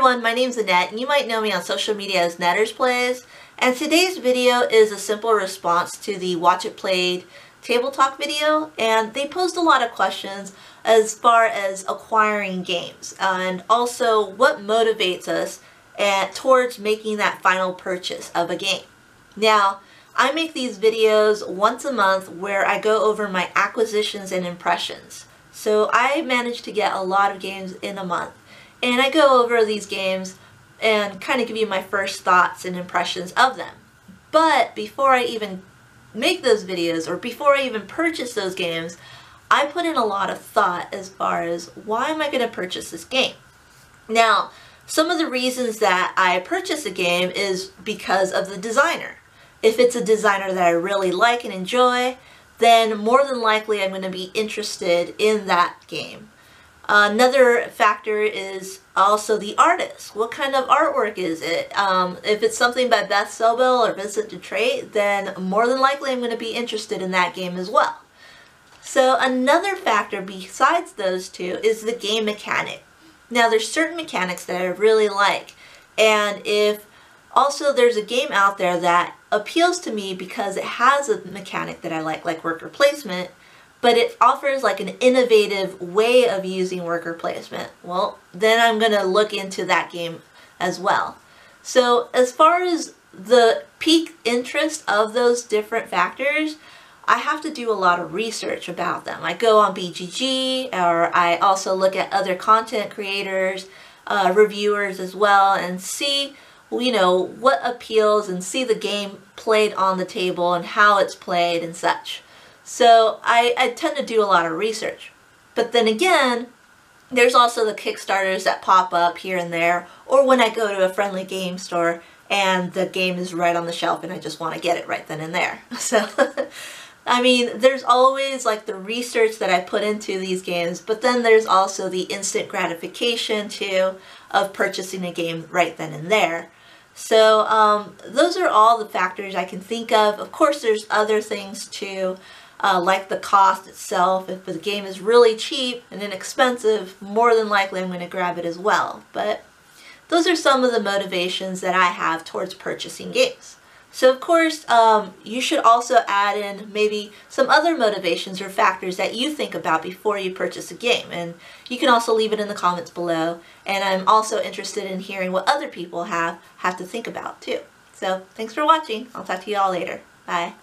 everyone, my name's Annette, and you might know me on social media as Netters Plays. And today's video is a simple response to the Watch It Played Table Talk video, and they posed a lot of questions as far as acquiring games, and also what motivates us at, towards making that final purchase of a game. Now, I make these videos once a month where I go over my acquisitions and impressions. So I managed to get a lot of games in a month and I go over these games and kind of give you my first thoughts and impressions of them. But before I even make those videos or before I even purchase those games, I put in a lot of thought as far as why am I going to purchase this game? Now, some of the reasons that I purchase a game is because of the designer. If it's a designer that I really like and enjoy, then more than likely I'm going to be interested in that game. Another factor is also the artist. What kind of artwork is it? Um, if it's something by Beth Sobel or Vincent Dutrait, then more than likely I'm going to be interested in that game as well. So another factor besides those two is the game mechanic. Now there's certain mechanics that I really like and if also there's a game out there that appeals to me because it has a mechanic that I like like worker placement but it offers like an innovative way of using worker placement, well, then I'm going to look into that game as well. So as far as the peak interest of those different factors, I have to do a lot of research about them. I go on BGG or I also look at other content creators, uh, reviewers as well and see you know what appeals and see the game played on the table and how it's played and such. So I, I tend to do a lot of research. But then again, there's also the Kickstarters that pop up here and there, or when I go to a friendly game store and the game is right on the shelf and I just want to get it right then and there. So, I mean, there's always like the research that I put into these games, but then there's also the instant gratification too of purchasing a game right then and there. So um, those are all the factors I can think of. Of course, there's other things too uh, like the cost itself. If the game is really cheap and inexpensive, more than likely I'm going to grab it as well. But those are some of the motivations that I have towards purchasing games. So of course, um, you should also add in maybe some other motivations or factors that you think about before you purchase a game. And you can also leave it in the comments below. And I'm also interested in hearing what other people have, have to think about too. So thanks for watching. I'll talk to you all later. Bye.